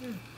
Mm.